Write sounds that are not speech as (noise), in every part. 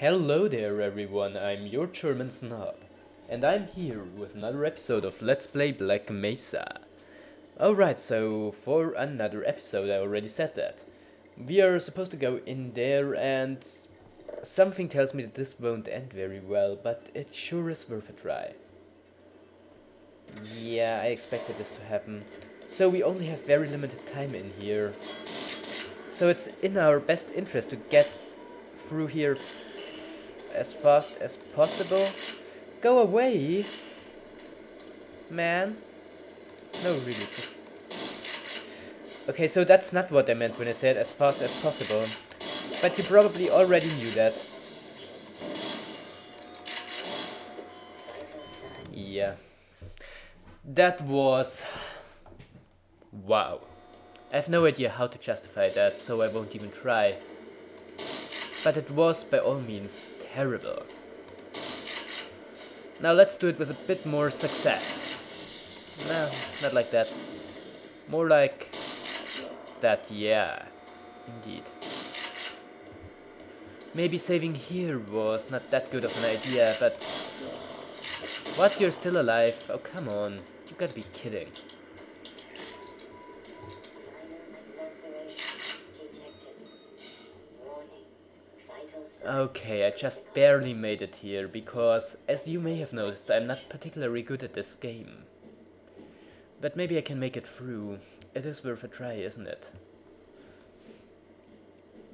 Hello there everyone, I'm your German snob, and I'm here with another episode of Let's Play Black Mesa. Alright, so for another episode, I already said that. We are supposed to go in there and something tells me that this won't end very well, but it sure is worth a try. Yeah, I expected this to happen. So we only have very limited time in here. So it's in our best interest to get through here as fast as possible. Go away! Man. No, really. Okay, so that's not what I meant when I said as fast as possible. But you probably already knew that. Yeah. That was... Wow. I have no idea how to justify that, so I won't even try. But it was, by all means, terrible. Now let's do it with a bit more success. No, not like that. More like that, yeah. Indeed. Maybe saving here was not that good of an idea, but... What, you're still alive? Oh, come on. You gotta be kidding. Okay, I just barely made it here, because, as you may have noticed, I'm not particularly good at this game. But maybe I can make it through. It is worth a try, isn't it?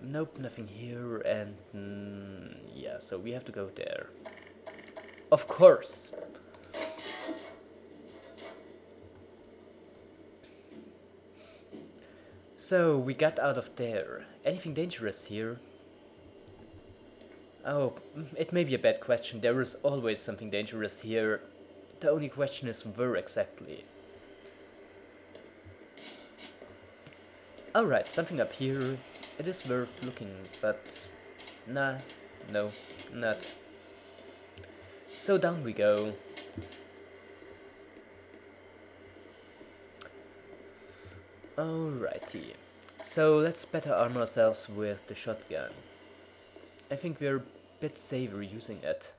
Nope, nothing here, and... Mm, yeah, so we have to go there. Of course! So, we got out of there. Anything dangerous here? Oh, it may be a bad question. There is always something dangerous here. The only question is where exactly. Alright, something up here. It is worth looking, but... Nah, no, not. So down we go. Alrighty. So let's better arm ourselves with the shotgun. I think we're bit safer using it.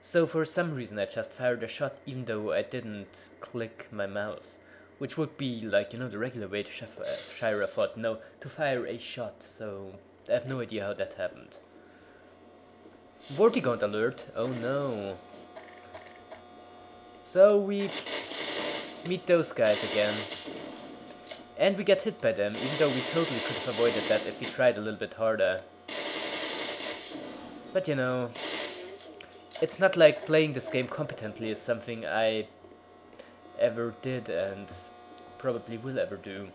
So for some reason I just fired a shot even though I didn't click my mouse. Which would be like, you know, the regular way to fire uh, a thought. No, to fire a shot, so I have no idea how that happened. Vortigaunt alert! Oh no. So we meet those guys again. And we get hit by them, even though we totally could have avoided that if we tried a little bit harder. But you know, it's not like playing this game competently is something I ever did and probably will ever do.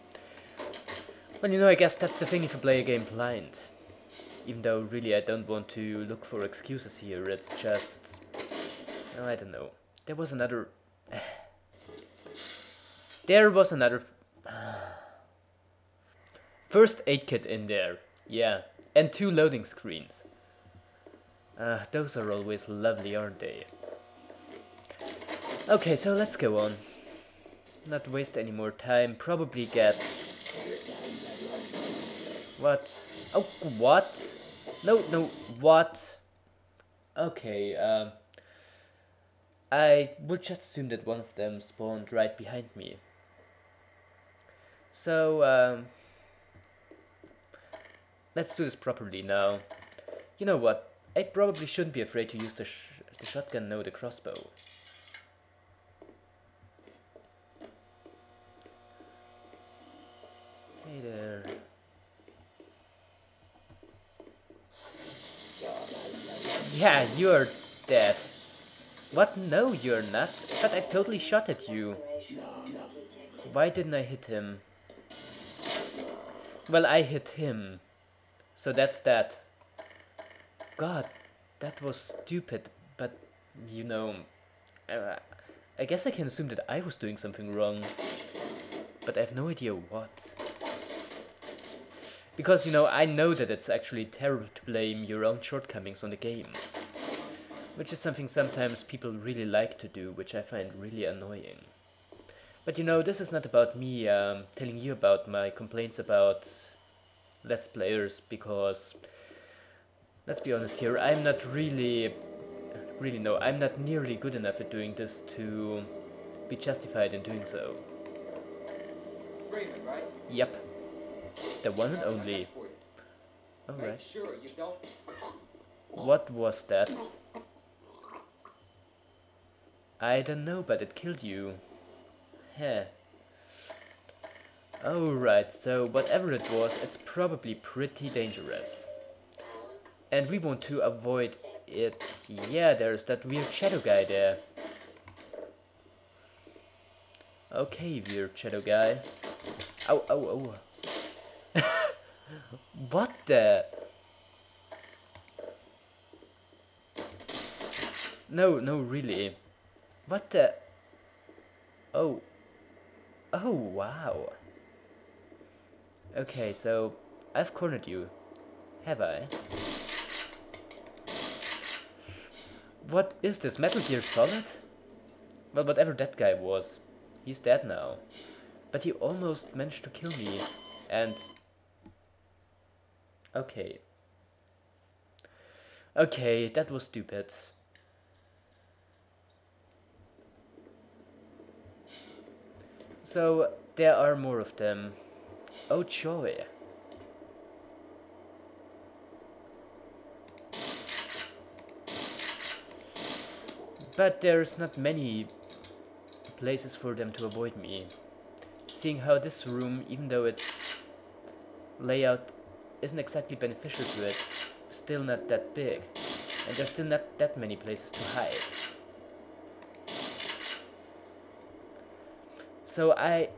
But you know, I guess that's the thing if you play a game blind. Even though really I don't want to look for excuses here, it's just... I don't know. There was another... (sighs) there was another First aid kit in there, yeah, and two loading screens. Uh, those are always lovely, aren't they? Okay, so let's go on. Not waste any more time, probably get... What? Oh, what? No, no, what? Okay, um... I would just assume that one of them spawned right behind me. So, um, let's do this properly now. You know what? I probably shouldn't be afraid to use the, sh the shotgun, no, the crossbow. Hey there. Yeah, you're dead. What? No, you're not. But I totally shot at you. Why didn't I hit him? Well, I hit him. So that's that. God, that was stupid, but, you know, uh, I guess I can assume that I was doing something wrong. But I have no idea what. Because, you know, I know that it's actually terrible to blame your own shortcomings on the game. Which is something sometimes people really like to do, which I find really annoying. But you know, this is not about me um, telling you about my complaints about Let's Players, because let's be honest here, I'm not really, really no, I'm not nearly good enough at doing this to be justified in doing so. Freeman, right? Yep. The one and only. Alright. sure you don't. What was that? I don't know, but it killed you. Heh. Alright, so whatever it was, it's probably pretty dangerous. And we want to avoid it. Yeah, there's that weird shadow guy there. Okay, weird shadow guy. Ow, ow, ow. what the? No, no, really. What the? Oh. Oh, wow. Okay, so I've cornered you. Have I? What is this? Metal Gear Solid? Well, whatever that guy was, he's dead now. But he almost managed to kill me. And... Okay. Okay, that was stupid. So, there are more of them. Oh joy. But there's not many places for them to avoid me. Seeing how this room, even though its layout isn't exactly beneficial to it, still not that big. And there's still not that many places to hide. So I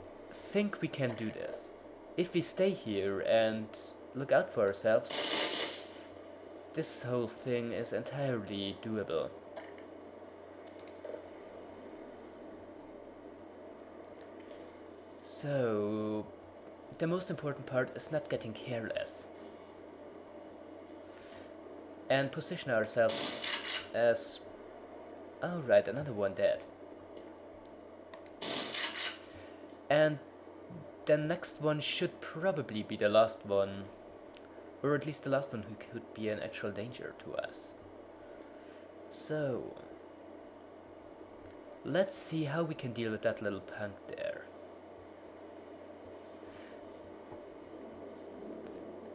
think we can do this. If we stay here and look out for ourselves, this whole thing is entirely doable. So, the most important part is not getting careless. And position ourselves as... Oh right, another one dead. And the next one should probably be the last one. Or at least the last one who could be an actual danger to us. So... Let's see how we can deal with that little punk there.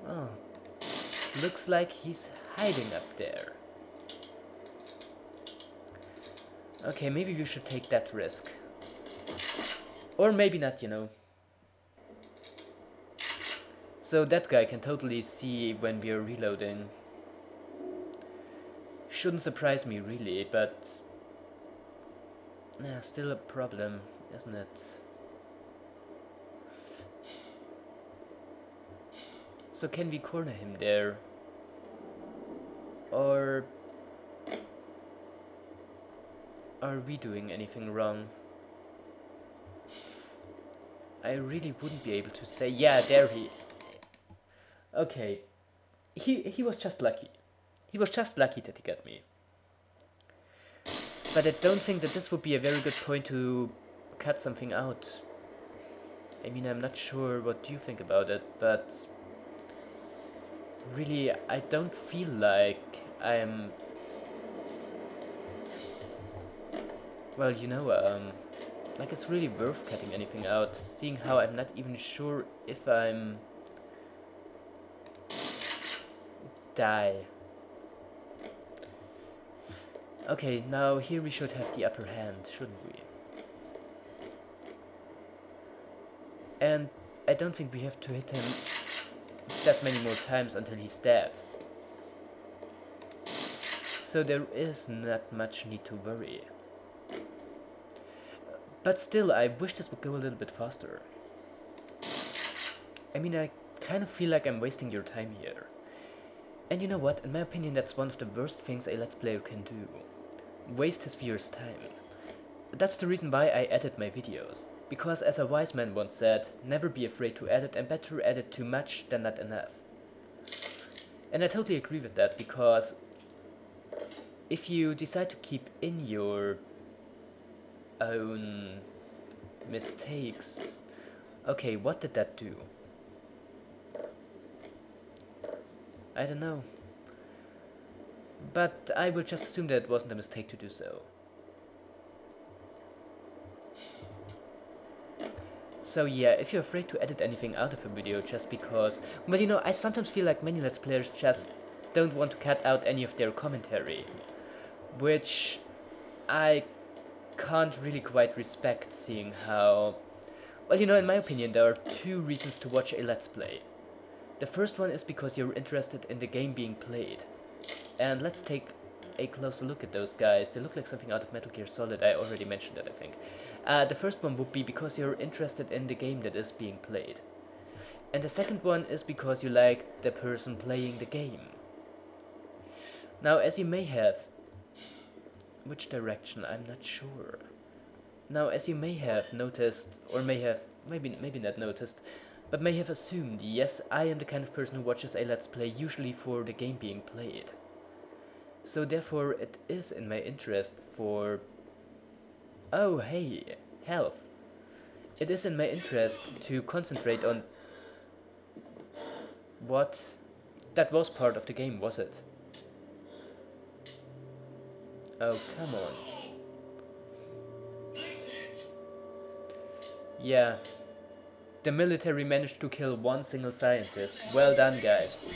Oh, looks like he's hiding up there. Okay, maybe we should take that risk. Or maybe not, you know. So that guy can totally see when we are reloading. Shouldn't surprise me really, but... Yeah, still a problem, isn't it? So can we corner him there? Or... Are we doing anything wrong? I really wouldn't be able to say, yeah, there he... Okay. He, he was just lucky. He was just lucky that he got me. But I don't think that this would be a very good point to cut something out. I mean, I'm not sure what you think about it, but really, I don't feel like I'm... Well, you know, um, like it's really worth cutting anything out, seeing how I'm not even sure if I'm... Die. Okay, now here we should have the upper hand, shouldn't we? And I don't think we have to hit him that many more times until he's dead. So there is not much need to worry. But still, I wish this would go a little bit faster. I mean, I kind of feel like I'm wasting your time here. And you know what, in my opinion that's one of the worst things a Let's Player can do. Waste his viewers' time. That's the reason why I edit my videos. Because as a wise man once said, never be afraid to edit and better edit too much than not enough. And I totally agree with that because if you decide to keep in your own mistakes... Okay, what did that do? I don't know. But I will just assume that it wasn't a mistake to do so. So yeah, if you're afraid to edit anything out of a video just because... But you know, I sometimes feel like many Let's Players just don't want to cut out any of their commentary. Which I can't really quite respect seeing how... Well, you know, in my opinion, there are two reasons to watch a Let's Play. The first one is because you're interested in the game being played. And let's take a closer look at those guys. They look like something out of Metal Gear Solid. I already mentioned that, I think. Uh, the first one would be because you're interested in the game that is being played. And the second one is because you like the person playing the game. Now, as you may have... Which direction? I'm not sure. Now, as you may have noticed, or may have, maybe, maybe not noticed, but may have assumed, yes, I am the kind of person who watches a Let's Play usually for the game being played. So therefore, it is in my interest for Oh, hey, health. It is in my interest to concentrate on... What? That was part of the game, was it? Oh, come on. Yeah. The military managed to kill one single scientist. Well done, guys.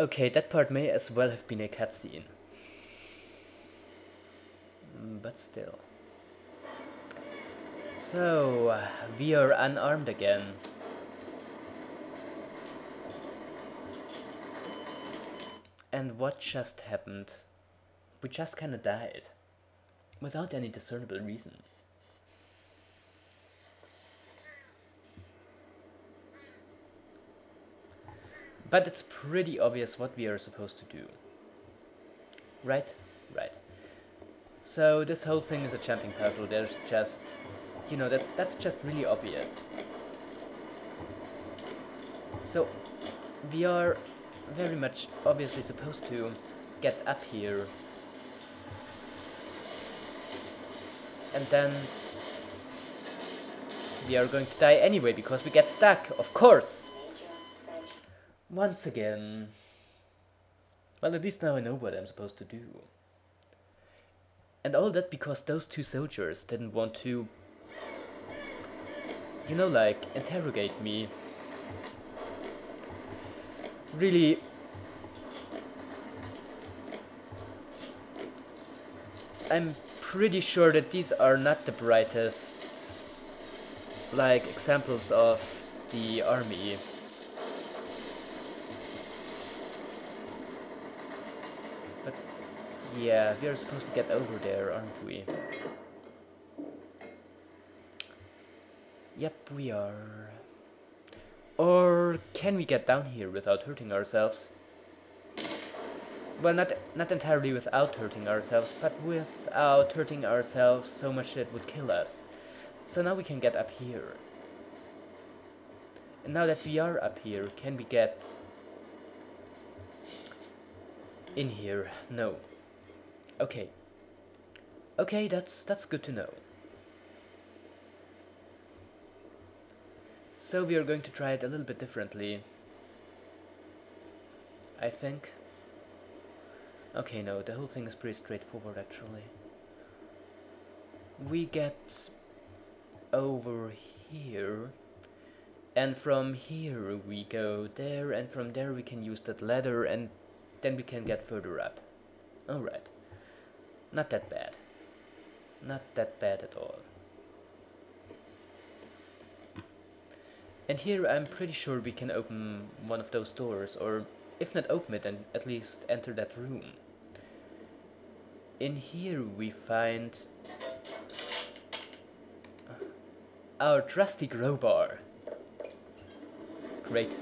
Okay, that part may as well have been a cutscene. Mm, but still. So, we are unarmed again. And what just happened? We just kinda died. Without any discernible reason. But it's pretty obvious what we are supposed to do. Right? Right. So this whole thing is a jumping puzzle. There's just, you know, that's, that's just really obvious. So we are very much obviously supposed to get up here. And then we are going to die anyway because we get stuck, of course! Once again. Well, at least now I know what I'm supposed to do. And all that because those two soldiers didn't want to, you know, like, interrogate me. Really... I'm pretty sure that these are not the brightest, like, examples of the army. Yeah, we are supposed to get over there, aren't we? Yep, we are. Or can we get down here without hurting ourselves? Well, not not entirely without hurting ourselves, but without hurting ourselves so much that it would kill us. So now we can get up here. And now that we are up here, can we get in here? No. Okay. Okay, that's that's good to know. So we are going to try it a little bit differently. I think. Okay, no, the whole thing is pretty straightforward actually. We get over here and from here we go there and from there we can use that ladder and then we can get further up. Alright. Not that bad. Not that bad at all. And here I'm pretty sure we can open one of those doors, or if not open it, then at least enter that room. In here we find our trusty crowbar. Great.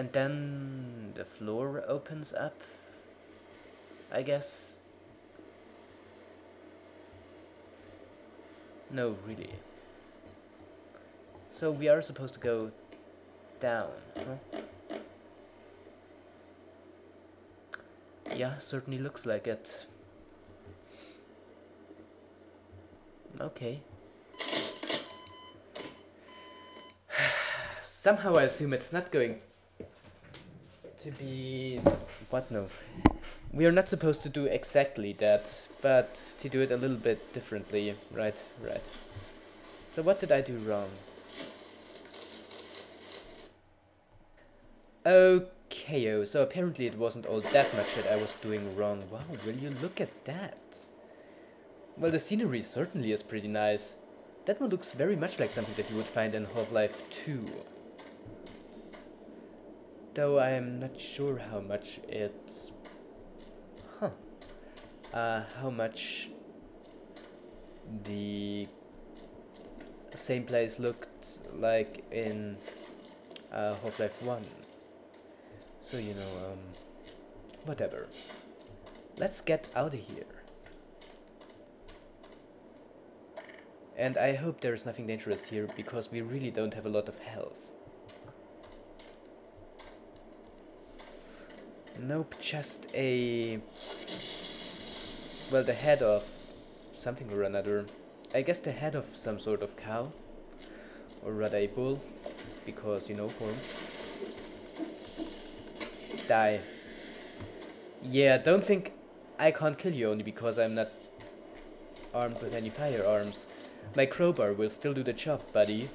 And then the floor opens up, I guess. No, really. So we are supposed to go down, huh? Yeah, certainly looks like it. Okay. (sighs) Somehow I assume it's not going to be... What? No. We are not supposed to do exactly that, but to do it a little bit differently. Right, right. So what did I do wrong? Okay, oh, so apparently it wasn't all that much that I was doing wrong. Wow, will you look at that? Well, the scenery certainly is pretty nice. That one looks very much like something that you would find in Half-Life 2. Though I am not sure how much it... Huh. Uh, how much the same place looked like in uh, Half-Life 1. So, you know, um, whatever. Let's get out of here. And I hope there is nothing dangerous here, because we really don't have a lot of health. Nope, just a... Well, the head of something or another. I guess the head of some sort of cow. Or rather a bull, because, you know, horns. Die. Yeah, don't think I can't kill you only because I'm not armed with any firearms. My crowbar will still do the job, buddy.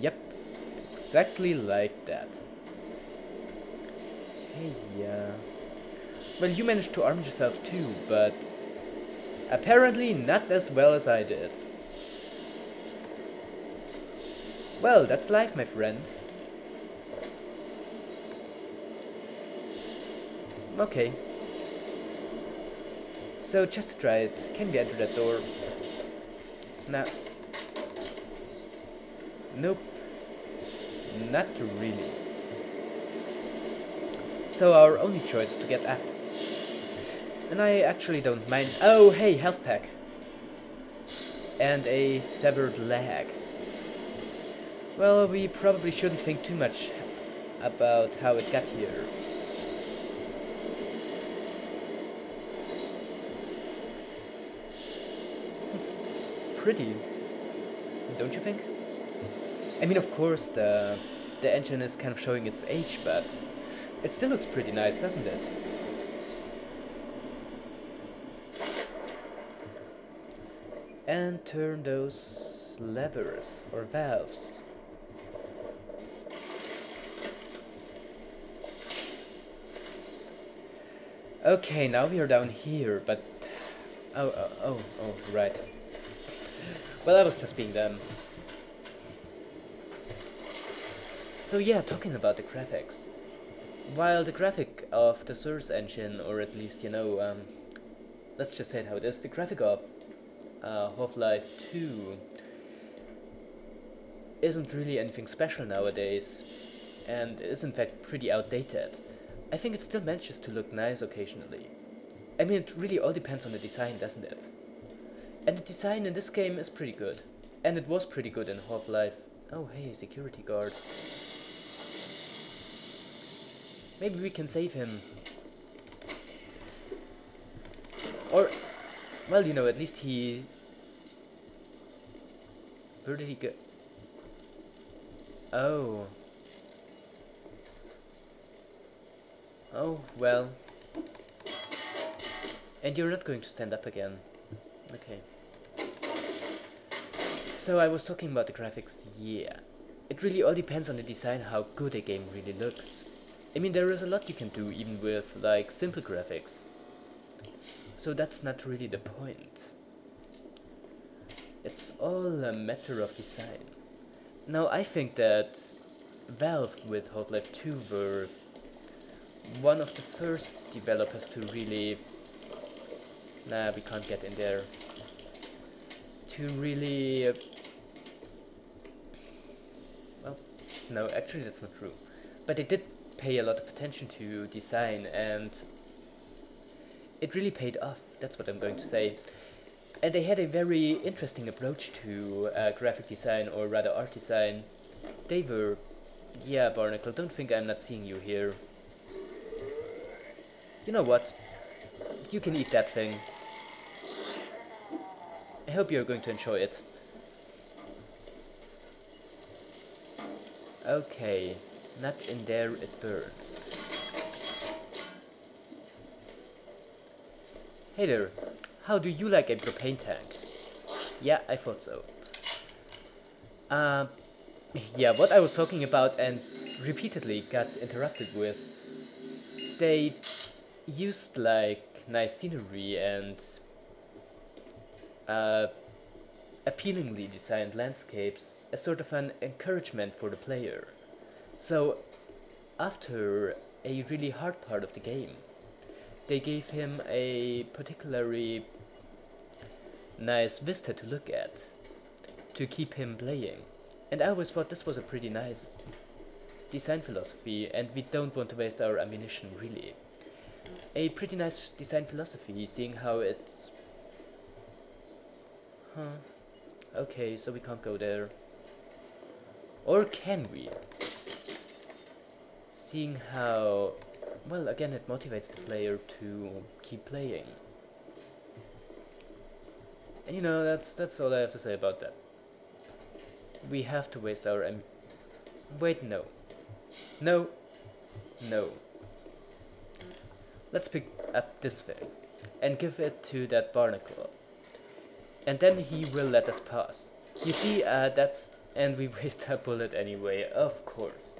Yep, exactly like that. Hey, yeah. Well, you managed to arm yourself too, but apparently not as well as I did. Well, that's life, my friend. Okay. So, just to try it, can we enter that door? Nah. Nope. Not really. So our only choice is to get up. And I actually don't mind- Oh, hey, health pack! And a severed leg. Well, we probably shouldn't think too much about how it got here. (laughs) Pretty, don't you think? I mean, of course, the, the engine is kind of showing its age, but it still looks pretty nice, doesn't it? And turn those levers, or valves. Okay, now we are down here, but... Oh, oh, oh, oh, right. Well, I was just being dumb. So yeah, talking about the graphics. While the graphic of the Source engine, or at least, you know, um, let's just say it how it is, the graphic of uh, Half-Life 2 isn't really anything special nowadays, and is in fact pretty outdated. I think it still manages to look nice occasionally. I mean, it really all depends on the design, doesn't it? And the design in this game is pretty good. And it was pretty good in Half-Life. Oh, hey, security guard. Maybe we can save him. Or, well, you know, at least he... Where did he go? Oh. Oh, well. And you're not going to stand up again. Okay. So I was talking about the graphics, yeah. It really all depends on the design how good a game really looks. I mean, there is a lot you can do even with, like, simple graphics. So that's not really the point. It's all a matter of design. Now, I think that Valve with Half-Life 2 were one of the first developers to really nah we can't get in there to really uh, well no actually that's not true but they did pay a lot of attention to design and it really paid off that's what I'm going to say. And they had a very interesting approach to uh, graphic design or rather art design. They were yeah Barnacle don't think I'm not seeing you here. You know what? You can eat that thing. I hope you're going to enjoy it. Okay not in there it burns Hey there, how do you like a propane tank? Yeah, I thought so. Uh, yeah, what I was talking about and repeatedly got interrupted with. They used like nice scenery and uh, appealingly designed landscapes as sort of an encouragement for the player. So, after a really hard part of the game, they gave him a particularly nice vista to look at to keep him playing. And I always thought this was a pretty nice design philosophy and we don't want to waste our ammunition really. A pretty nice design philosophy seeing how it's... Huh. Okay, so we can't go there. Or can we? Seeing how well, again, it motivates the player to keep playing. And you know, that's that's all I have to say about that. We have to waste our em- Wait, no. No. No. Let's pick up this thing and give it to that barnacle. And then he will let us pass. You see, uh, that's... And we (laughs) waste a bullet anyway, of course.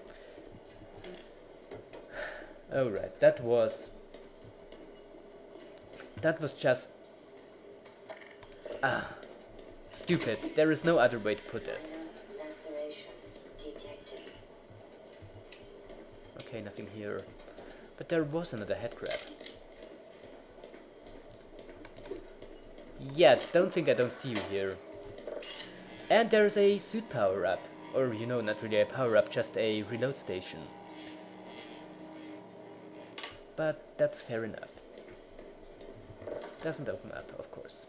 Alright, that was... That was just... Ah. Stupid. There is no other way to put it. Okay, nothing here. But there was another headcrab. Yeah, don't think I don't see you here. And there's a suit power-up. Or, you know, not really a power-up, just a reload station but that's fair enough. Doesn't open up, of course.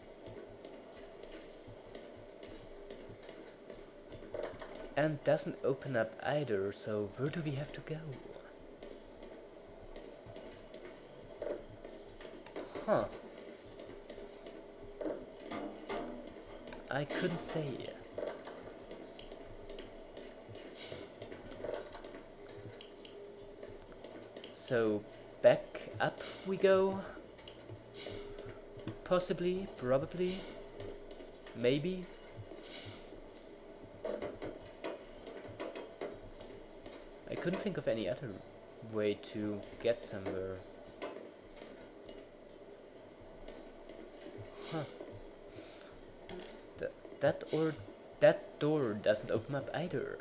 And doesn't open up either, so where do we have to go? Huh. I couldn't say. So up we go. Possibly, probably, maybe. I couldn't think of any other way to get somewhere. Huh. Th that or that door doesn't open up either.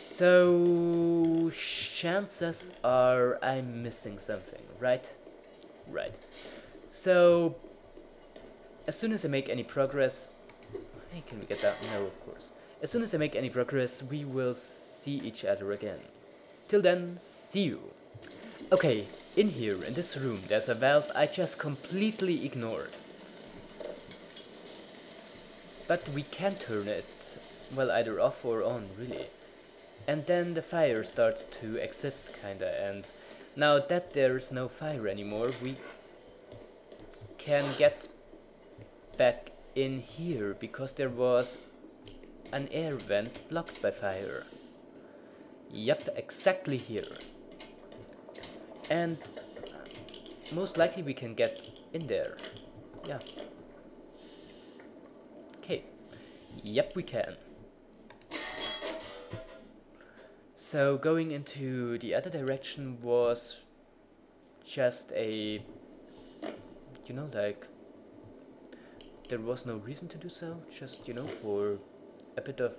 So, chances are I'm missing something, right? Right. So, as soon as I make any progress... Hey, can we get that? No, of course. As soon as I make any progress, we will see each other again. Till then, see you. Okay, in here, in this room, there's a valve I just completely ignored. But we can turn it, well, either off or on, really and then the fire starts to exist kinda and now that there's no fire anymore we can get back in here because there was an air vent blocked by fire. Yep exactly here. And most likely we can get in there. Yeah. Okay. Yep we can So going into the other direction was just a, you know, like, there was no reason to do so, just, you know, for a bit of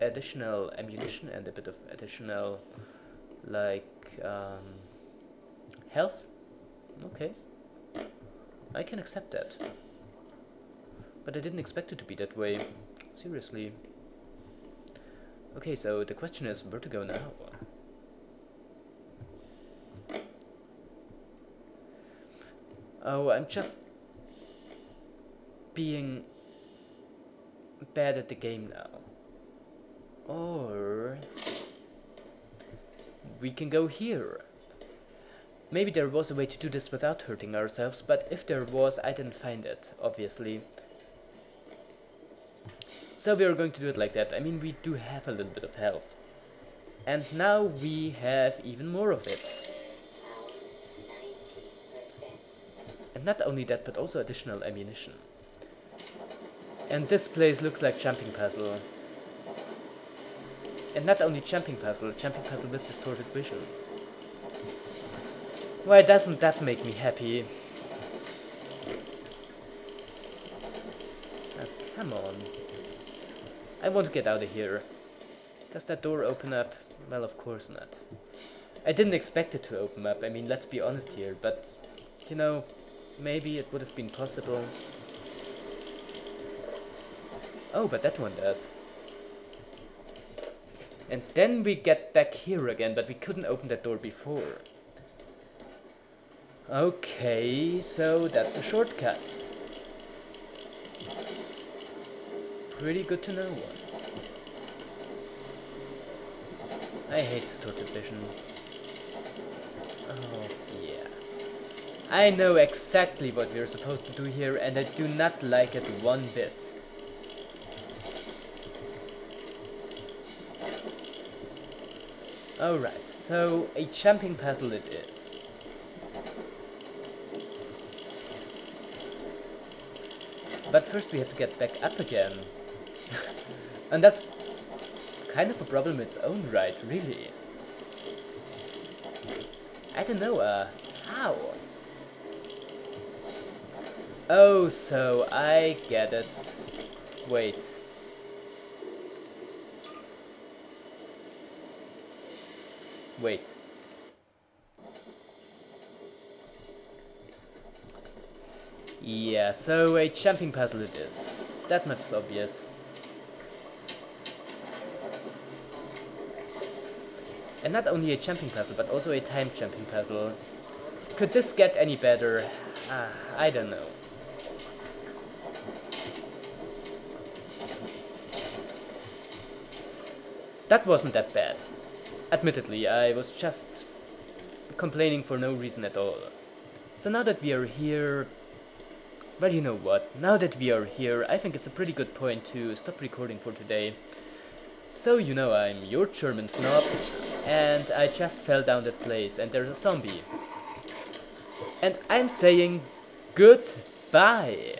additional ammunition and a bit of additional, like, um, health. Okay. I can accept that. But I didn't expect it to be that way. Seriously. Okay, so the question is where to go now? Oh, I'm just being bad at the game now. Or we can go here. Maybe there was a way to do this without hurting ourselves, but if there was, I didn't find it, obviously. So we are going to do it like that. I mean, we do have a little bit of health. And now we have even more of it. And not only that, but also additional ammunition. And this place looks like Jumping Puzzle. And not only Jumping Puzzle, Jumping Puzzle with distorted vision. Why doesn't that make me happy? Oh, come on. I want to get out of here. Does that door open up? Well, of course not. I didn't expect it to open up, I mean, let's be honest here, but, you know, maybe it would have been possible. Oh, but that one does. And then we get back here again, but we couldn't open that door before. Okay, so that's a shortcut. Pretty good to know. one. I hate distorted vision. Oh, yeah. I know exactly what we're supposed to do here, and I do not like it one bit. Alright, so a jumping puzzle it is. But first we have to get back up again. And that's kind of a problem in its own right, really. I don't know, uh, how? Oh, so I get it. Wait. Wait. Yeah, so a jumping puzzle it is. That much is obvious. And not only a jumping puzzle, but also a time jumping puzzle. Could this get any better? Ah, I don't know. That wasn't that bad. Admittedly, I was just complaining for no reason at all. So now that we are here, well, you know what, now that we are here, I think it's a pretty good point to stop recording for today. So, you know, I'm your German snob, and I just fell down that place, and there's a zombie. And I'm saying goodbye.